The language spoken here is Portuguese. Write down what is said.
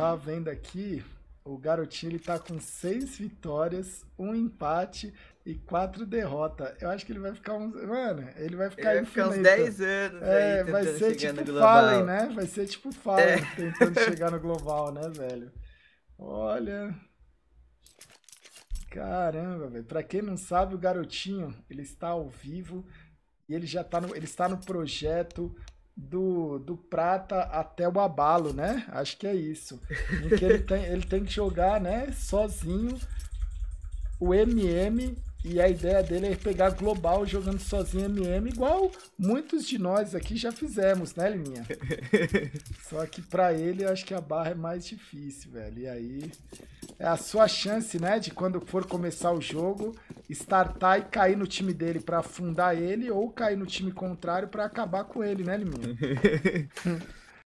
Tá vendo aqui, o garotinho ele tá com seis vitórias, um empate e quatro derrotas. Eu acho que ele vai ficar uns. Mano, ele vai ficar. Ele vai ficar uns 10 anos. É, vai ser tipo Fallen, né? Vai ser tipo Fallen é. tentando chegar no global, né, velho? Olha. Caramba, velho. Pra quem não sabe, o garotinho, ele está ao vivo e ele já tá no, ele está no projeto do, do prata até o abalo, né? Acho que é isso. Em que ele tem, ele tem que jogar, né, sozinho o MM e a ideia dele é pegar global jogando sozinho MM, igual muitos de nós aqui já fizemos, né, Liminha? Só que para ele eu acho que a barra é mais difícil, velho. E aí é a sua chance, né, de quando for começar o jogo, startar e cair no time dele para afundar ele ou cair no time contrário para acabar com ele, né, Liminha?